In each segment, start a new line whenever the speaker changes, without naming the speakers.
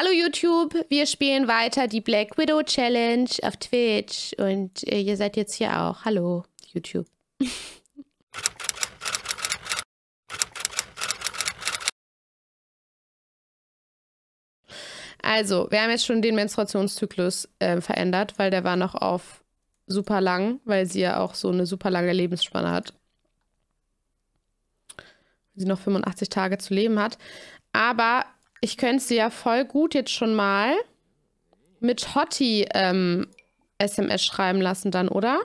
Hallo YouTube, wir spielen weiter die Black Widow Challenge auf Twitch und äh, ihr seid jetzt hier auch. Hallo YouTube. Also, wir haben jetzt schon den Menstruationszyklus äh, verändert, weil der war noch auf super lang, weil sie ja auch so eine super lange Lebensspanne hat. Sie noch 85 Tage zu leben hat. Aber ich könnte sie ja voll gut jetzt schon mal mit Hottie ähm, SMS schreiben lassen dann, oder?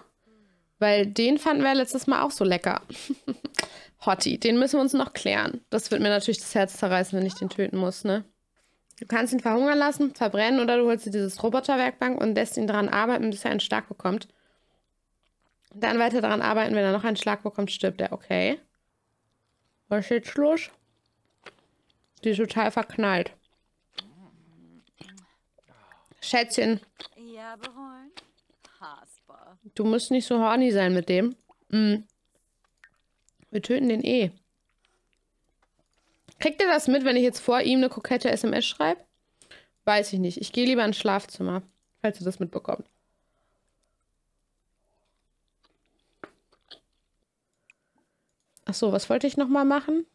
Weil den fanden wir letztes Mal auch so lecker. Hottie, den müssen wir uns noch klären. Das wird mir natürlich das Herz zerreißen, wenn ich den töten muss, ne? Du kannst ihn verhungern lassen, verbrennen oder du holst dir dieses Roboterwerkbank und lässt ihn daran arbeiten, bis er einen Schlag bekommt. Dann weiter daran arbeiten, wenn er noch einen Schlag bekommt, stirbt er. Okay. Was ist jetzt los? Die ist total verknallt. Schätzchen. Du musst nicht so horny sein mit dem. Mm. Wir töten den eh. Kriegt ihr das mit, wenn ich jetzt vor ihm eine kokette SMS schreibe? Weiß ich nicht. Ich gehe lieber ins Schlafzimmer, falls ihr das mitbekommt. Achso, was wollte ich nochmal machen?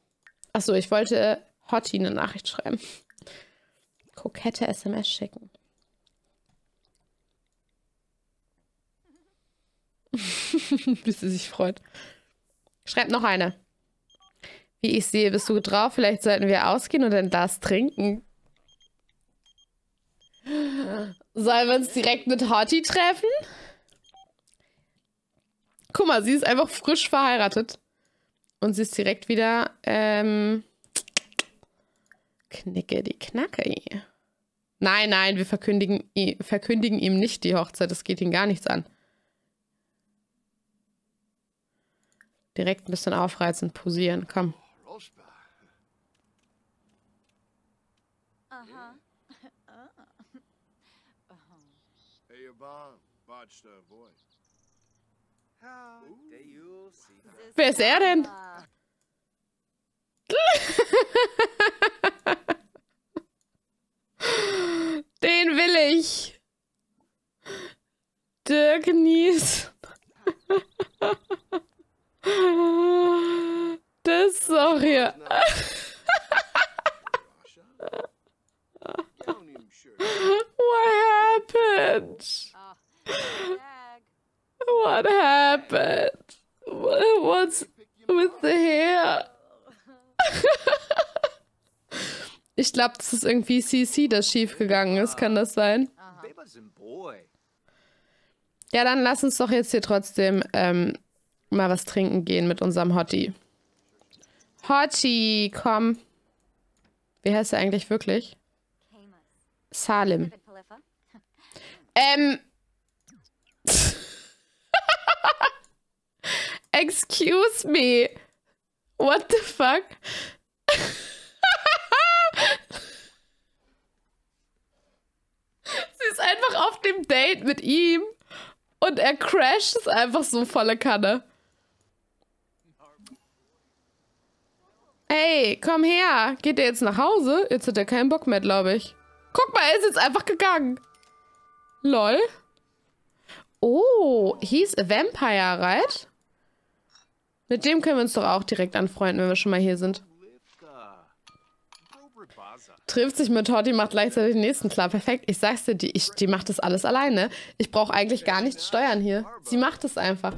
Achso, ich wollte Hottie eine Nachricht schreiben. Kokette SMS schicken. Bis sie sich freut. Schreibt noch eine. Wie ich sehe, bist du drauf? Vielleicht sollten wir ausgehen und ein Glas trinken. Sollen wir uns direkt mit Hottie treffen? Guck mal, sie ist einfach frisch verheiratet. Und sie ist direkt wieder, ähm, Knicke die Knacke. Nein, nein, wir verkündigen, verkündigen ihm nicht die Hochzeit. Das geht ihn gar nichts an. Direkt ein bisschen aufreizen, posieren. Komm. Wer ist er denn? Den will ich. Dirk Nies. Das ist auch hier. What happened? What happened? What's with the hair? ich glaube, das ist irgendwie CC, das schiefgegangen ist. Kann das sein? Ja, dann lass uns doch jetzt hier trotzdem ähm, mal was trinken gehen mit unserem Hottie. Hottie, komm. Wie heißt er eigentlich wirklich? Salim. Ähm. Excuse me. What the fuck? Sie ist einfach auf dem Date mit ihm und er crasht es einfach so volle Kanne. Hey, komm her. Geht er jetzt nach Hause? Jetzt hat er keinen Bock mehr, glaube ich. Guck mal, er ist jetzt einfach gegangen. Lol. Oh, hieß Vampire, right? Mit dem können wir uns doch auch direkt anfreunden, wenn wir schon mal hier sind. Trifft sich mit Hottie, macht gleichzeitig den nächsten klar. Perfekt. Ich sag's dir, die, ich, die macht das alles alleine. Ich brauche eigentlich gar nichts steuern hier. Sie macht es einfach.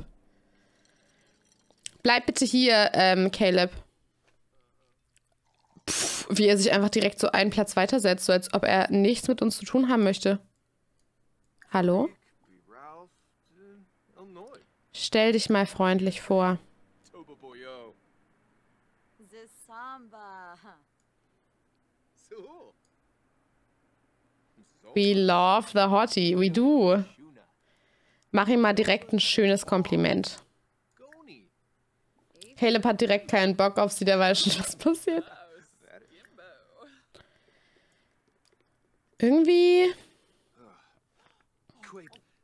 Bleib bitte hier, ähm, Caleb. Pff, wie er sich einfach direkt so einen Platz weitersetzt, so als ob er nichts mit uns zu tun haben möchte. Hallo? Stell dich mal freundlich vor. We love the hottie. We do. Mach ihm mal direkt ein schönes Kompliment. Caleb hat direkt keinen Bock auf sie, der weiß schon, was passiert. Irgendwie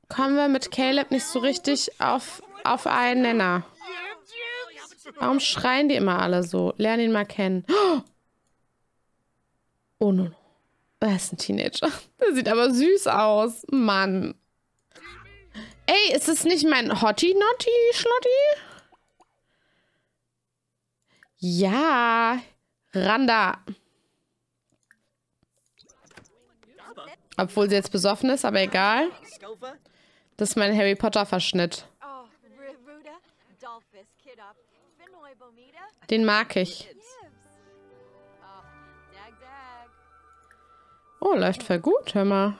kommen wir mit Caleb nicht so richtig auf, auf einen Nenner. Warum schreien die immer alle so? Lern ihn mal kennen. Oh no. Er ist ein Teenager. Der sieht aber süß aus. Mann. Ey, ist es nicht mein Hottie Notty Schlotti? Ja. Randa. Obwohl sie jetzt besoffen ist, aber egal. Das ist mein Harry Potter Verschnitt. Den mag ich. Oh, läuft voll gut, hör mal.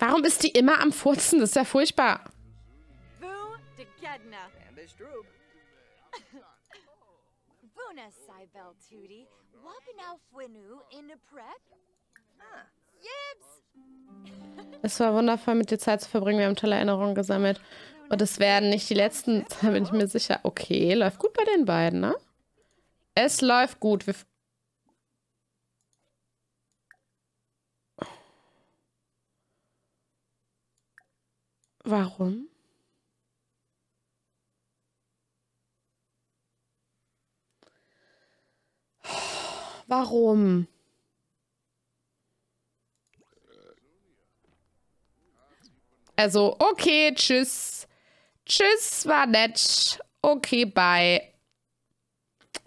Warum ist die immer am Furzen? Das ist ja furchtbar. Es war wundervoll, mit dir Zeit zu verbringen. Wir haben tolle Erinnerungen gesammelt. Und es werden nicht die letzten, da bin ich mir sicher. Okay, läuft gut bei den beiden, ne? Es läuft gut. Wir Warum? Warum? Also, okay, tschüss. Tschüss, war nett. Okay, bye.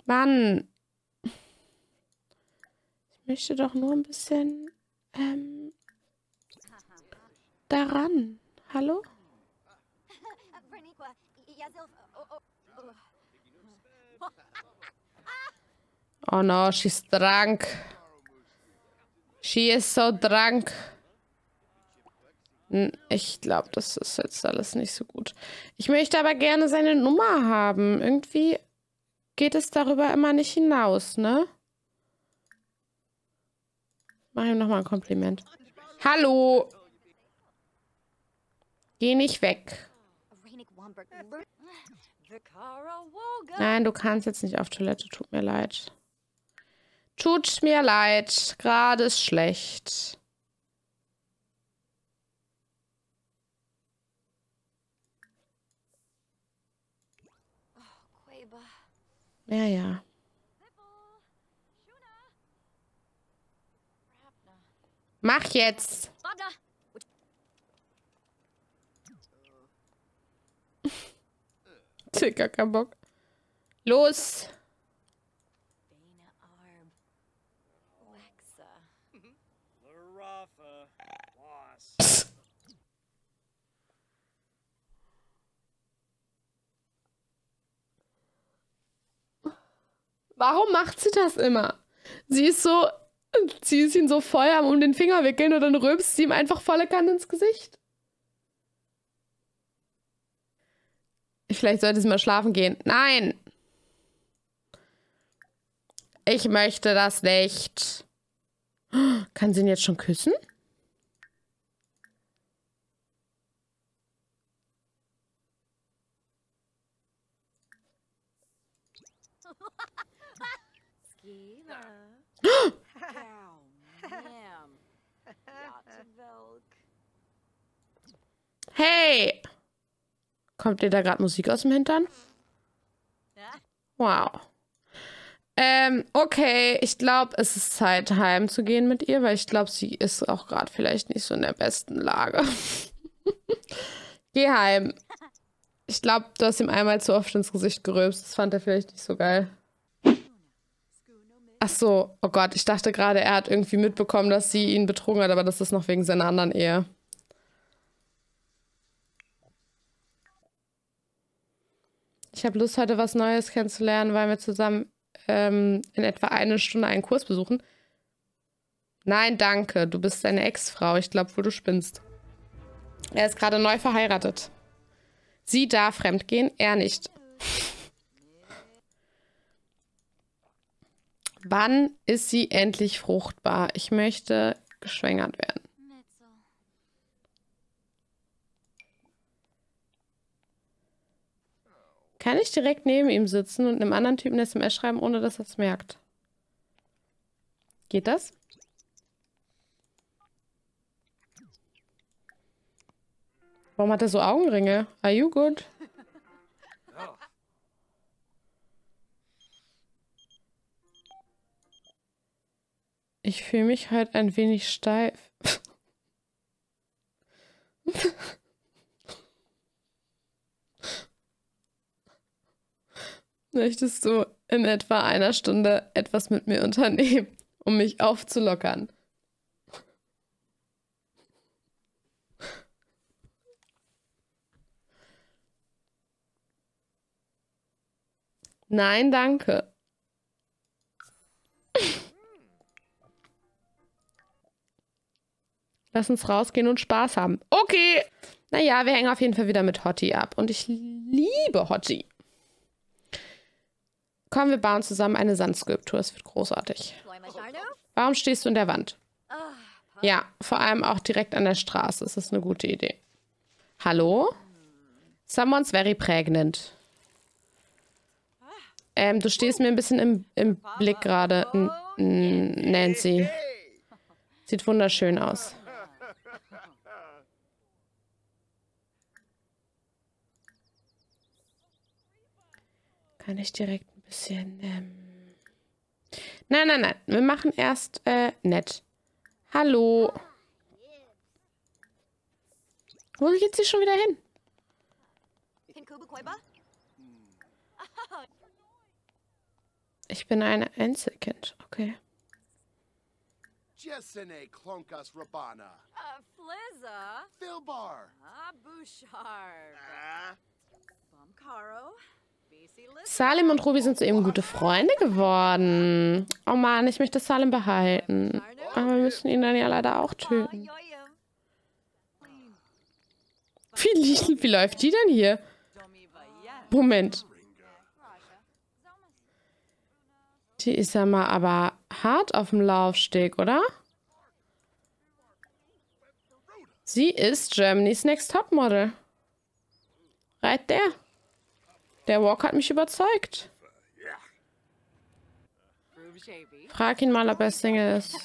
Mann. Ich möchte doch nur ein bisschen ähm, daran. Hallo? Oh no, she's drunk. She is so drunk. Ich glaube, das ist jetzt alles nicht so gut. Ich möchte aber gerne seine Nummer haben. Irgendwie geht es darüber immer nicht hinaus, ne? Mach ihm nochmal ein Kompliment. Hallo! Geh nicht weg. Nein, du kannst jetzt nicht auf Toilette. Tut mir leid. Tut mir leid. Gerade ist schlecht. Ja, ja. Mach jetzt. Gar keinen Bock. Los. Warum macht sie das immer? Sie ist so, sie ist ihn so voll am um den Finger wickeln und dann rülpst sie ihm einfach volle Kanne ins Gesicht. Ich vielleicht sollte sie mal schlafen gehen. Nein! Ich möchte das nicht. Kann sie ihn jetzt schon küssen? Hey! Kommt dir da gerade Musik aus dem Hintern? Wow. Ähm, okay, ich glaube, es ist Zeit, heimzugehen mit ihr, weil ich glaube, sie ist auch gerade vielleicht nicht so in der besten Lage. Geh heim. Ich glaube, du hast ihm einmal zu oft ins Gesicht gerülpst. Das fand er vielleicht nicht so geil. Ach so, oh Gott, ich dachte gerade, er hat irgendwie mitbekommen, dass sie ihn betrogen hat, aber das ist noch wegen seiner anderen Ehe. Ich habe Lust, heute was Neues kennenzulernen, weil wir zusammen ähm, in etwa eine Stunde einen Kurs besuchen. Nein, danke. Du bist deine Ex-Frau. Ich glaube, wo du spinnst. Er ist gerade neu verheiratet. Sie darf fremdgehen, er nicht. Wann ist sie endlich fruchtbar? Ich möchte geschwängert werden. Kann ich direkt neben ihm sitzen und einem anderen Typen eine SMS schreiben, ohne dass er es merkt? Geht das? Warum hat er so Augenringe? Are you good? Ich fühle mich heute ein wenig steif. Möchtest du in etwa einer Stunde etwas mit mir unternehmen, um mich aufzulockern? Nein, danke. Lass uns rausgehen und Spaß haben. Okay. Naja, wir hängen auf jeden Fall wieder mit Hottie ab. Und ich liebe Hottie. Komm, wir bauen zusammen eine Sandskulptur. Es wird großartig. Warum stehst du in der Wand? Ja, vor allem auch direkt an der Straße. Das ist eine gute Idee. Hallo? Someone's very pregnant. Ähm, du stehst mir ein bisschen im, im Blick gerade, Nancy. Sieht wunderschön aus. Kann ich direkt ein bisschen... Ähm nein, nein, nein. Wir machen erst äh, nett. Hallo. Wo geht sie schon wieder hin? Ich bin ein Einzelkind. Okay.
Jessene Klonkas Rabana.
Uh, Flizza.
Philbar.
Ah, Bouchard.
Ah.
Bumcaro.
Salim und Ruby sind soeben gute Freunde geworden. Oh Mann, ich möchte Salim behalten. Aber wir müssen ihn dann ja leider auch töten. Wie, wie läuft die denn hier? Moment. Die ist ja mal aber hart auf dem Laufsteg, oder? Sie ist Germany's Next Topmodel. Right there. Der Walk hat mich überzeugt. Frag ihn mal, ob er Single ist.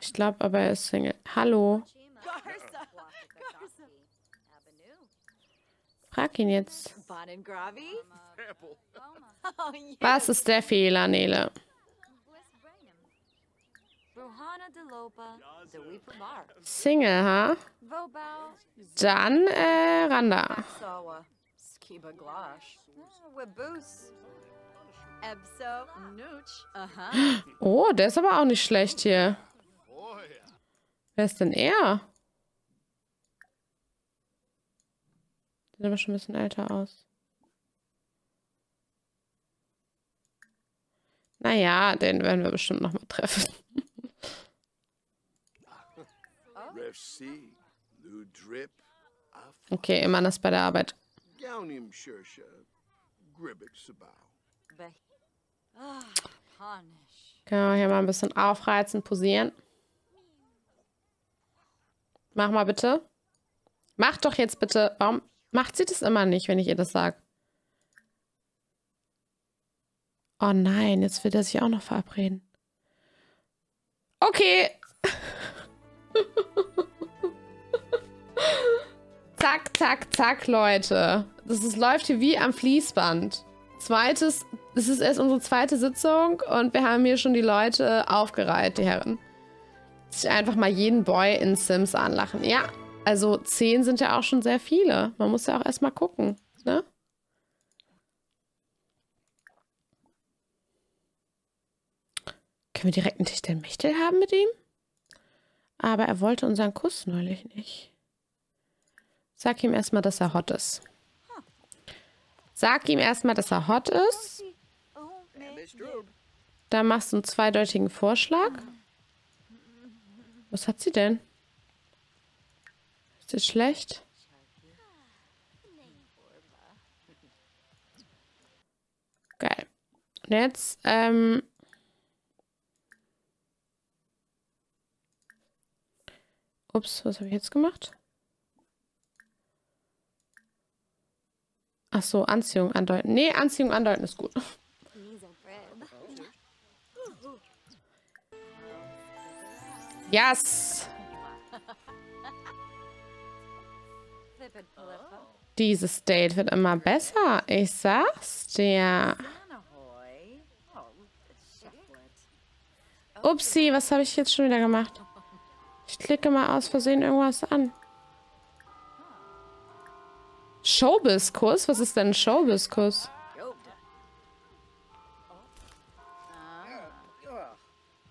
Ich glaube aber, er ist Single. Hallo. Frag ihn jetzt. Was ist der Fehler, Nele? Single, ha? Dann, äh, Randa.
Kiba Glosh. Webus. Ebso Nooch. Aha.
Oh, der ist aber auch nicht schlecht hier. Wer ist denn er? Sieht aber schon ein bisschen älter aus. Naja, den werden wir bestimmt noch mal treffen. Okay, immer das bei der Arbeit. Gaunim Shersha, Gribbet Sabau. Genau, hier mal ein bisschen aufreizen, posieren. Mach mal bitte. Mach doch jetzt bitte. Warum macht sie das immer nicht, wenn ich ihr das sage? Oh nein, jetzt will er sich auch noch verabreden. Okay. zack, zack, zack, Leute. Das ist, läuft hier wie am Fließband. Zweites, das ist erst unsere zweite Sitzung und wir haben hier schon die Leute aufgereiht, die Herren. Sich einfach mal jeden Boy in Sims anlachen. Ja, also zehn sind ja auch schon sehr viele. Man muss ja auch erstmal gucken, ne? Können wir direkt einen Tisch der Mächtel haben mit ihm? Aber er wollte unseren Kuss neulich nicht. Sag ihm erstmal, dass er hot ist. Sag ihm erstmal, dass er hot ist. Da machst du einen zweideutigen Vorschlag. Was hat sie denn? Ist das schlecht? Geil. Und jetzt, ähm... Ups, was habe ich jetzt gemacht? Ach so, Anziehung andeuten. Nee, Anziehung andeuten ist gut. Yes! Dieses Date wird immer besser. Ich sag's dir. Upsi, was habe ich jetzt schon wieder gemacht? Ich klicke mal aus Versehen irgendwas an. Showbiskus? Was ist denn ein Showbiskus?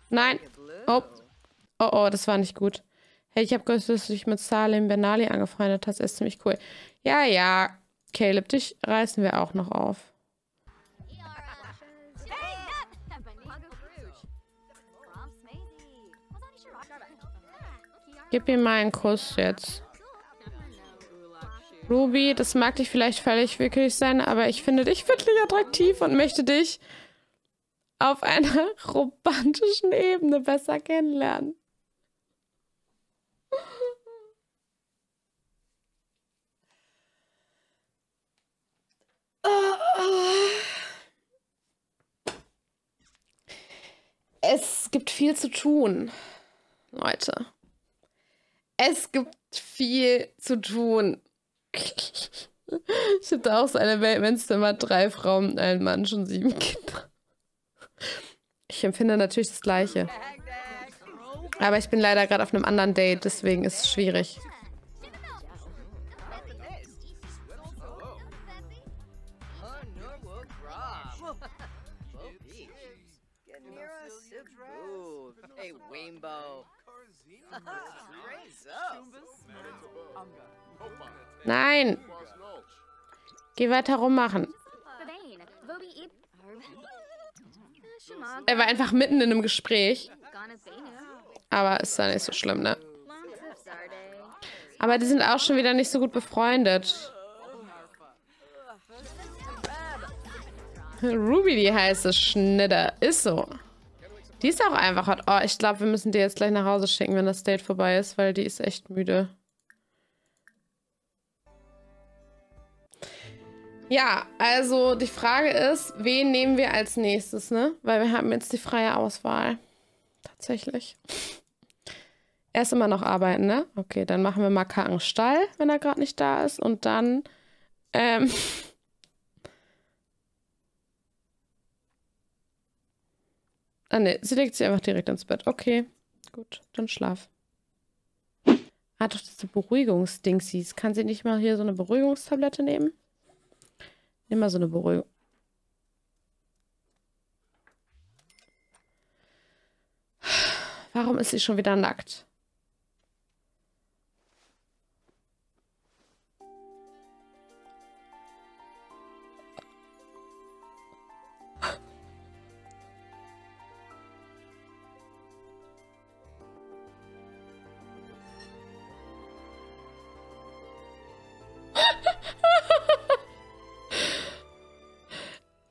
Nein. Oh. Oh, oh, das war nicht gut. Hey, ich habe gehört, dass du dich mit Salim Benali angefreundet hast. Ist ziemlich cool. Ja, ja. Caleb, dich reißen wir auch noch auf. Gib ihm mal einen Kuss jetzt. Ruby, das mag dich vielleicht völlig wirklich sein, aber ich finde dich wirklich attraktiv und möchte dich auf einer romantischen Ebene besser kennenlernen. Es gibt viel zu tun, Leute. Es gibt viel zu tun. Ich habe auch so eine Welt, wenn es immer drei Frauen, ein Mann, schon sieben Kinder. Ich empfinde natürlich das Gleiche. Aber ich bin leider gerade auf einem anderen Date, deswegen ist es schwierig.
Hey, Rainbow.
Nein! Geh weiter rummachen. Er war einfach mitten in einem Gespräch. Aber ist ja nicht so schlimm, ne? Aber die sind auch schon wieder nicht so gut befreundet. Ruby, die heiße Schnitter. Ist so. Die ist auch einfach hot. Oh, ich glaube, wir müssen die jetzt gleich nach Hause schicken, wenn das Date vorbei ist, weil die ist echt müde. Ja, also die Frage ist, wen nehmen wir als nächstes, ne? Weil wir haben jetzt die freie Auswahl. Tatsächlich. Er ist immer noch arbeiten, ne? Okay, dann machen wir mal Kacken Stall, wenn er gerade nicht da ist. Und dann, ähm... ah, ne, sie legt sich einfach direkt ins Bett. Okay, gut, dann schlaf. Ah, doch, eine Beruhigungsdingsies. Kann sie nicht mal hier so eine Beruhigungstablette nehmen? Nimm mal so eine Beruhigung. Warum ist sie schon wieder nackt?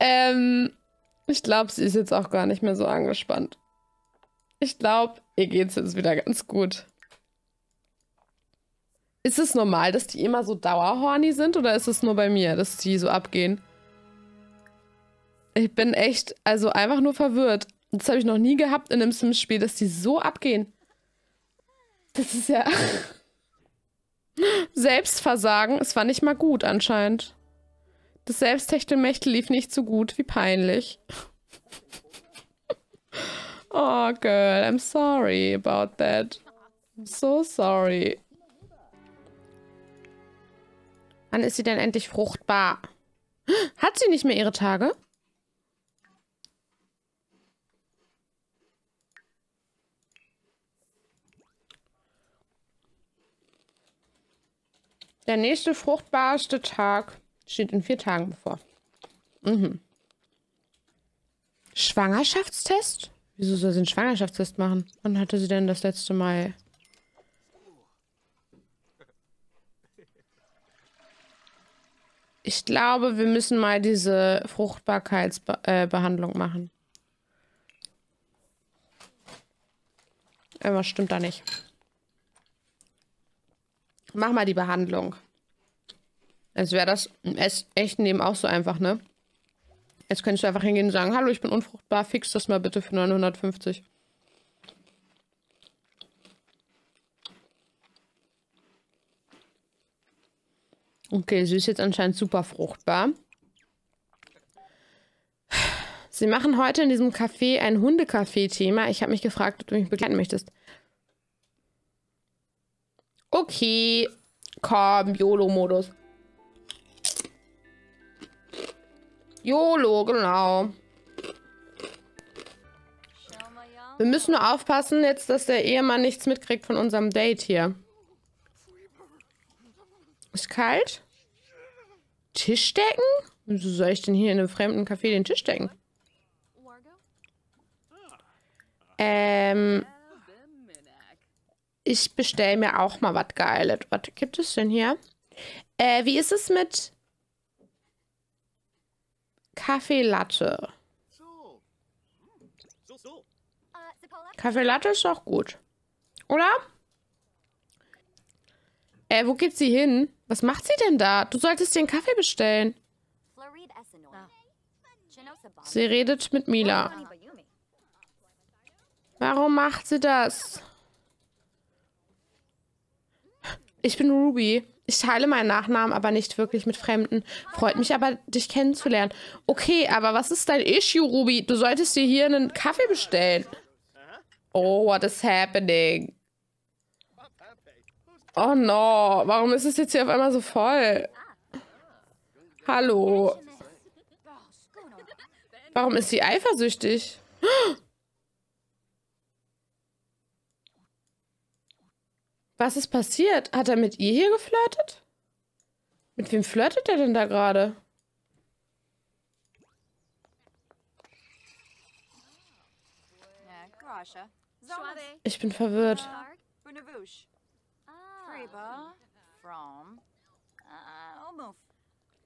Ähm, ich glaube, sie ist jetzt auch gar nicht mehr so angespannt. Ich glaube, ihr geht es jetzt wieder ganz gut. Ist es normal, dass die immer so dauerhorny sind oder ist es nur bei mir, dass die so abgehen? Ich bin echt, also einfach nur verwirrt. Das habe ich noch nie gehabt in einem Sims-Spiel, dass die so abgehen. Das ist ja Selbstversagen. Es war nicht mal gut anscheinend. Das Selbsttechtelmächtel lief nicht so gut. Wie peinlich. oh, girl, I'm sorry about that. I'm so sorry. Wann ist sie denn endlich fruchtbar? Hat sie nicht mehr ihre Tage? Der nächste fruchtbarste Tag steht in vier Tagen bevor. Mhm. Schwangerschaftstest? Wieso soll sie einen Schwangerschaftstest machen? Wann hatte sie denn das letzte Mal? Ich glaube, wir müssen mal diese Fruchtbarkeitsbehandlung äh, machen. Irgendwas stimmt da nicht. Mach mal die Behandlung. Als wäre das im echten Leben auch so einfach, ne? Jetzt könntest du einfach hingehen und sagen, hallo, ich bin unfruchtbar, fix das mal bitte für 950. Okay, sie ist jetzt anscheinend super fruchtbar. Sie machen heute in diesem Café ein Hundecafé-Thema. Ich habe mich gefragt, ob du mich begleiten möchtest. Okay. Komm, YOLO-Modus. YOLO, genau. Wir müssen nur aufpassen jetzt, dass der Ehemann nichts mitkriegt von unserem Date hier. Ist kalt? Tisch decken? Wieso soll ich denn hier in einem fremden Café den Tisch decken? Ähm, ich bestelle mir auch mal was Geiles. Was gibt es denn hier? Äh, wie ist es mit Kaffee Latte? Kaffee Latte ist doch gut. Oder? Äh, wo geht sie hin? Was macht sie denn da? Du solltest dir einen Kaffee bestellen. Sie redet mit Mila. Warum macht sie das? Ich bin Ruby. Ich teile meinen Nachnamen aber nicht wirklich mit Fremden. Freut mich aber, dich kennenzulernen. Okay, aber was ist dein Issue, Ruby? Du solltest dir hier einen Kaffee bestellen. Oh, what is happening? Oh no, warum ist es jetzt hier auf einmal so voll? Hallo. Warum ist sie eifersüchtig? Was ist passiert? Hat er mit ihr hier geflirtet? Mit wem flirtet er denn da gerade? Ich bin verwirrt.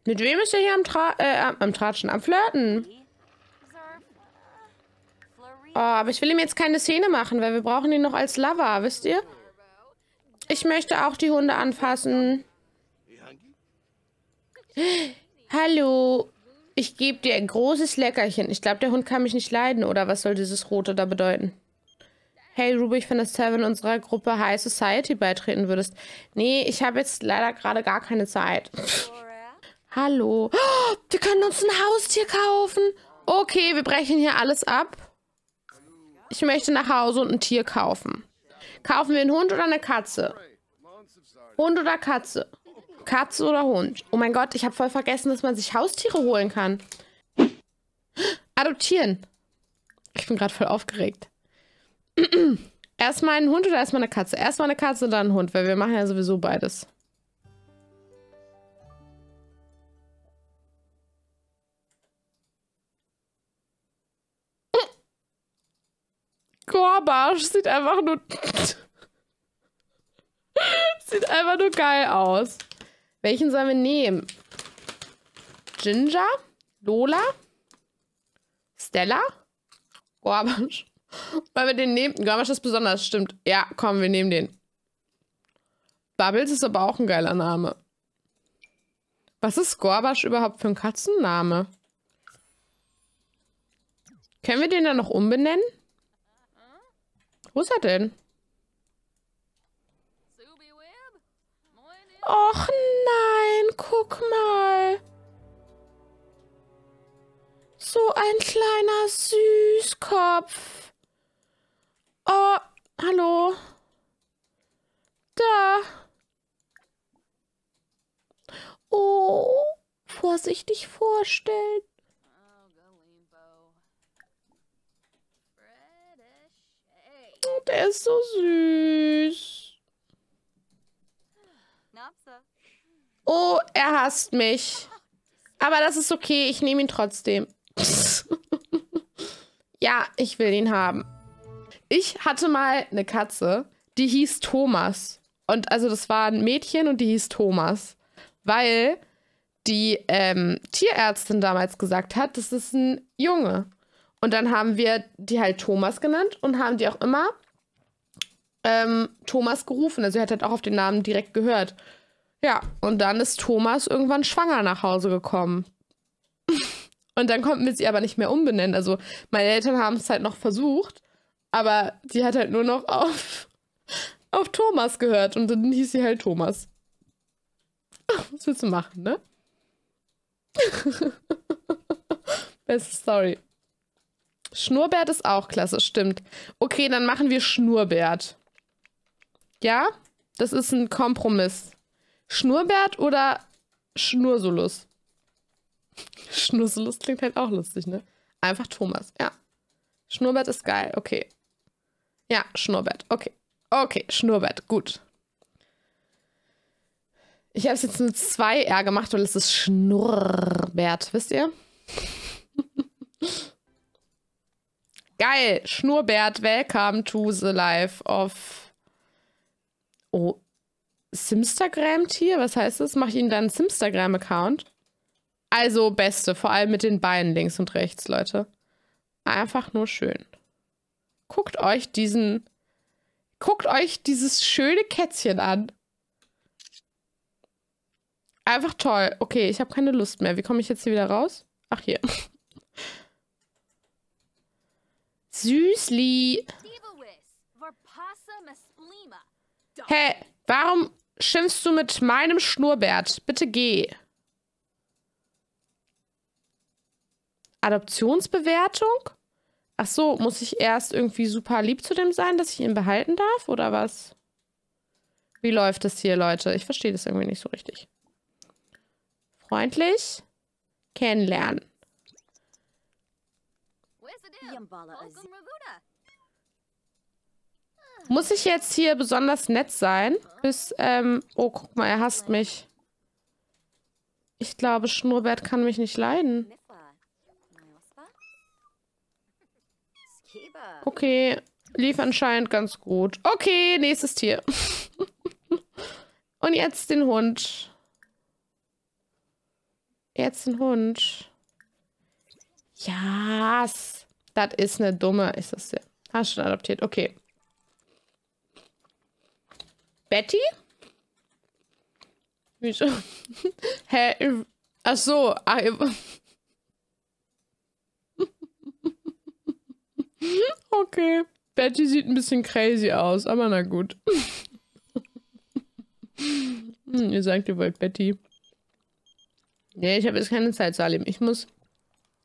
Mit wem ist er hier am, Tra äh, am Tratschen? Am Flirten? Oh, aber ich will ihm jetzt keine Szene machen, weil wir brauchen ihn noch als Lover, wisst ihr? Ich möchte auch die Hunde anfassen. Hallo. Ich gebe dir ein großes Leckerchen. Ich glaube, der Hund kann mich nicht leiden, oder was soll dieses Rote da bedeuten? Hey Ruby, ich finde wenn du unserer Gruppe High Society beitreten würdest. Nee, ich habe jetzt leider gerade gar keine Zeit. Hallo. Oh, wir können uns ein Haustier kaufen. Okay, wir brechen hier alles ab. Ich möchte nach Hause und ein Tier kaufen. Kaufen wir einen Hund oder eine Katze? Hund oder Katze? Katze oder Hund? Oh mein Gott, ich habe voll vergessen, dass man sich Haustiere holen kann. Adoptieren. Ich bin gerade voll aufgeregt. erstmal einen Hund oder erstmal eine Katze? Erstmal eine Katze, dann ein Hund, weil wir machen ja sowieso beides. Gorbasch sieht einfach nur. sieht einfach nur geil aus. Welchen sollen wir nehmen? Ginger? Lola? Stella? Gorbasch? Weil wir den nehmen. Gorbasch ist besonders, stimmt. Ja, komm, wir nehmen den. Bubbles ist aber auch ein geiler Name. Was ist Gorbasch überhaupt für ein Katzenname? Können wir den dann noch umbenennen? Wo ist er denn? Och nein, guck mal. So ein kleiner Süßkopf. Oh, hallo. Da. Oh, vorsichtig vorstellen. Oh, der ist so süß. Oh, er hasst mich. Aber das ist okay, ich nehme ihn trotzdem. ja, ich will ihn haben. Ich hatte mal eine Katze, die hieß Thomas. Und also das war ein Mädchen und die hieß Thomas. Weil die ähm, Tierärztin damals gesagt hat, das ist ein Junge. Und dann haben wir die halt Thomas genannt und haben die auch immer ähm, Thomas gerufen. Also er hat halt auch auf den Namen direkt gehört. Ja, und dann ist Thomas irgendwann schwanger nach Hause gekommen. und dann konnten wir sie aber nicht mehr umbenennen. Also meine Eltern haben es halt noch versucht, aber die hat halt nur noch auf, auf Thomas gehört und dann hieß sie halt Thomas. Was willst du machen, ne? Beste Story. Schnurrbert ist auch klasse, stimmt. Okay, dann machen wir Schnurrbert. Ja? Das ist ein Kompromiss. Schnurrbert oder Schnursulus? Schnursulus klingt halt auch lustig, ne? Einfach Thomas, ja. Schnurrbert ist geil, okay. Ja, Schnurrbert, okay. Okay, Schnurrbert, gut. Ich habe es jetzt nur zwei R gemacht, weil es ist Schnurrbert, wisst ihr? Geil, Schnurrbert, welcome to the life of... Oh, Simstagram-Tier? Was heißt das? Mach ich Ihnen dann einen Simstagram-Account? Also, beste, vor allem mit den Beinen links und rechts, Leute. Einfach nur schön. Guckt euch diesen... Guckt euch dieses schöne Kätzchen an. Einfach toll. Okay, ich habe keine Lust mehr. Wie komme ich jetzt hier wieder raus? Ach, hier. Süßli. Hä, warum schimpfst du mit meinem Schnurrbert? Bitte geh. Adoptionsbewertung? Ach so, muss ich erst irgendwie super lieb zu dem sein, dass ich ihn behalten darf? Oder was? Wie läuft das hier, Leute? Ich verstehe das irgendwie nicht so richtig. Freundlich kennenlernen. Muss ich jetzt hier besonders nett sein? Bis, ähm, oh, guck mal, er hasst mich. Ich glaube, Schnurrbert kann mich nicht leiden. Okay, lief anscheinend ganz gut. Okay, nächstes Tier. Und jetzt den Hund. Jetzt den Hund. Yes. das ist eine dumme. Ist das ja. Hast schon adoptiert. Okay. Betty? Wieso? Hä? Ach so. Ach, Okay. Betty sieht ein bisschen crazy aus, aber na gut. hm, ihr sagt, ihr wollt Betty. Nee, ich habe jetzt keine Zeit, Salim. Ich muss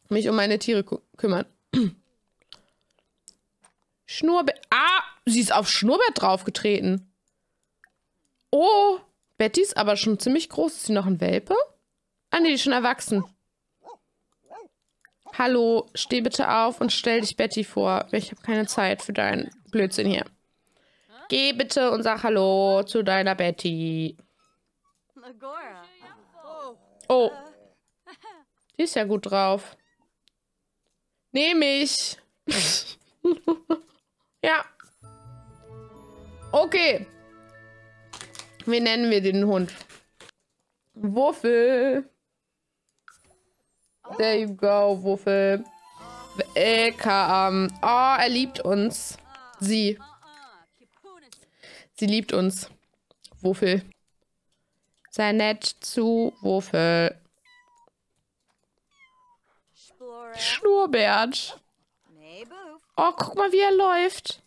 mich um meine Tiere kü- kümmern. Schnurrbert. Ah, sie ist auf Schnurrbert draufgetreten. Oh, Betty ist aber schon ziemlich groß. Ist sie noch ein Welpe? Ah, nee, die ist schon erwachsen. Hallo, steh bitte auf und stell dich Betty vor. Ich habe keine Zeit für deinen Blödsinn hier. Geh bitte und sag Hallo zu deiner Betty. Oh. Die ist ja gut drauf. Nehm ich. ja. Okay. Wie nennen wir den Hund? Wuffel. There you go, Wuffel. Welcome. Oh, er liebt uns. Sie. Sie liebt uns. Wuffel. Sei nett zu Wuffel.
Mayboof.
Oh, guck mal, wie er läuft.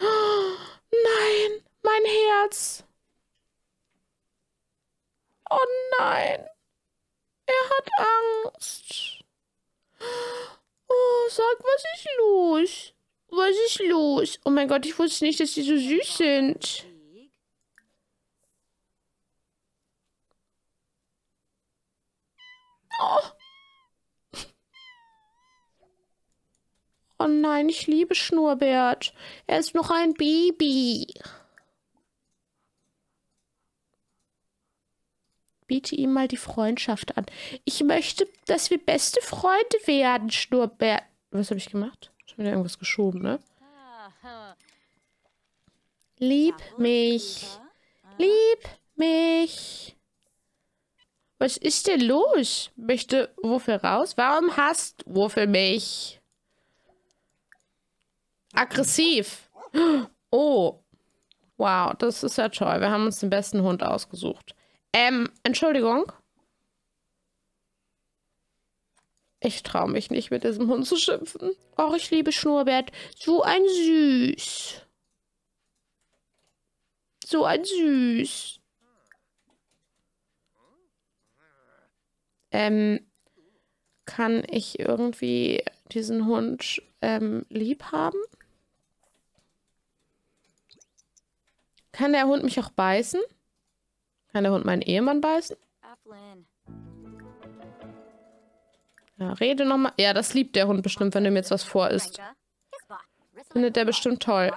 Oh, nein, mein Herz. Oh nein. Er hat Angst. Oh, sag, was ist los? Was ist los? Oh mein Gott, ich wusste nicht, dass die so süß sind.
Cheek.
Oh nein, ich liebe Schnurrbert. Er ist noch ein Baby. Biete ihm mal die Freundschaft an. Ich möchte, dass wir beste Freunde werden, Schnurrbert. Was habe ich gemacht? Schon wieder irgendwas geschoben, ne?
Ah,
Lieb mich. Lieb mich. Was ist denn los? Möchte Wuffel raus? Warum hasst Wuffel mich? Aggressiv. Oh. Wow, das ist ja toll. Wir haben uns den besten Hund ausgesucht. Ähm, Entschuldigung. Ich traue mich nicht, mit diesem Hund zu schimpfen. Och, ich liebe Schnurrbert. So ein Süß. So ein Süß. Ähm, kann ich irgendwie diesen Hund ähm, lieb haben? Kann der Hund mich auch beißen? Kann der Hund meinen Ehemann beißen? Ja, rede nochmal. Ja, das liebt der Hund bestimmt, wenn ihm jetzt was vor ist. Findet der bestimmt toll.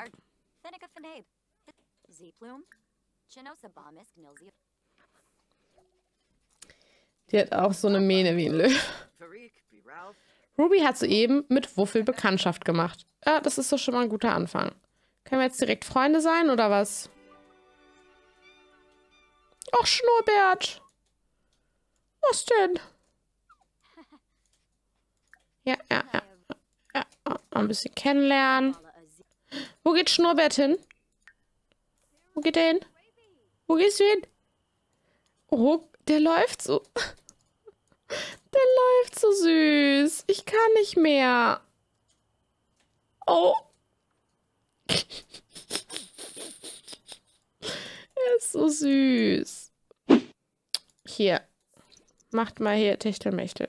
Die hat auch so eine Mähne wie ein
Ralph.
Ruby hat soeben mit Wuffel Bekanntschaft gemacht. Ja, das ist doch schon mal ein guter Anfang. Können wir jetzt direkt Freunde sein oder was? Ach, Schnurrbert. Was denn? Ja, ja, ja. ja. Ein bisschen kennenlernen. Wo geht Schnurrbert hin? Wo geht der hin? Wo gehst du hin? Oh, der läuft so. Der läuft so süß. Ich kann nicht mehr. Oh. er ist so süß. Hier. Macht mal hier Techtelmechtel.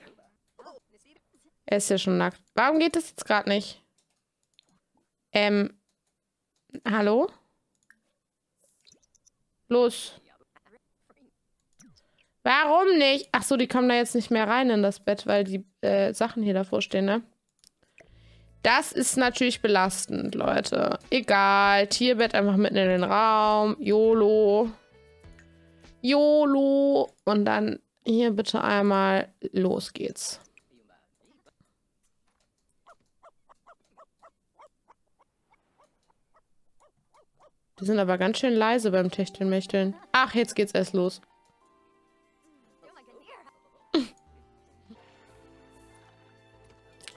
Er ist ja schon nackt. Warum geht das jetzt gerade nicht? Ähm. Hallo? Los. Warum nicht? Ach so, die kommen da jetzt nicht mehr rein in das Bett, weil die äh, Sachen hier davor stehen, ne? Das ist natürlich belastend, Leute. Egal. Tierbett einfach mitten in den Raum. YOLO. YOLO. Und dann hier bitte einmal los geht's. Die sind aber ganz schön leise beim Techtelmächteln. Ach, jetzt geht's erst los.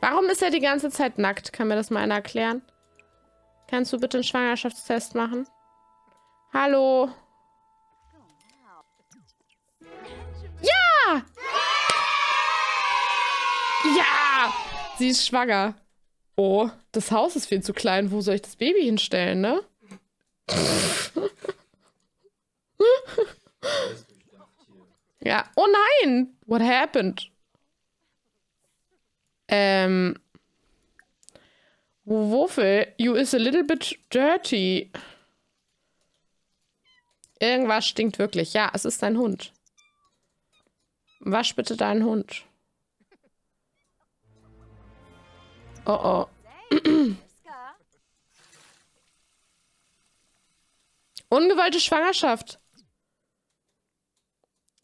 Warum ist er die ganze Zeit nackt? Kann mir das mal einer erklären? Kannst du bitte einen Schwangerschaftstest machen? Hallo? Sie ist schwanger. Oh, das Haus ist viel zu klein. Wo soll ich das Baby hinstellen, ne? ja. Oh nein! What happened? Ähm. Wuffel, you is a little bit dirty. Irgendwas stinkt wirklich. Ja, es ist dein Hund. Wasch bitte deinen Hund. Oh oh. Ungewollte Schwangerschaft.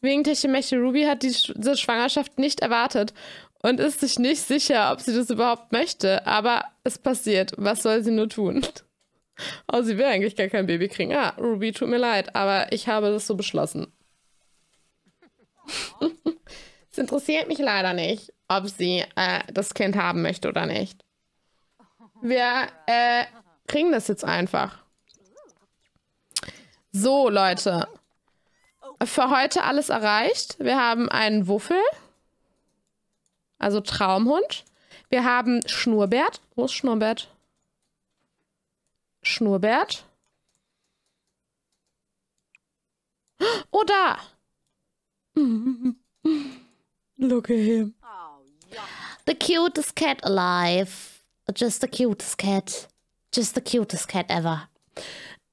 Wegen Techtelmechtel Ruby hat diese Schwangerschaft nicht erwartet und ist sich nicht sicher, ob sie das überhaupt möchte. Aber es passiert. Was soll sie nur tun? Oh, sie will eigentlich gar kein Baby kriegen. Ah, Ruby, tut mir leid, aber ich habe das so beschlossen. es interessiert mich leider nicht, ob sie äh, das Kind haben möchte oder nicht. Wir äh, kriegen das jetzt einfach. So, Leute. Für heute alles erreicht. Wir haben einen Wuffel. Also Traumhund. Wir haben Schnurrbert. Wo ist Schnurrbert? Schnurrbert. Oh, da. Look at him. The cutest cat alive. Just the cutest cat. Just the cutest cat ever.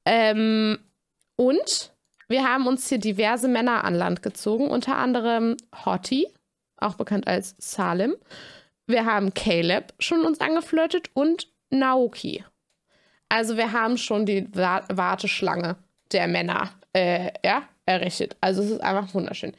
Ähm, und wir haben uns hier diverse Männer an Land gezogen, unter anderem Hottie, auch bekannt als Salim. Wir haben Caleb schon uns angeflirtet und Naoki. Also wir haben schon die Wa Warteschlange der Männer äh, ja, errichtet. Also es ist einfach wunderschön.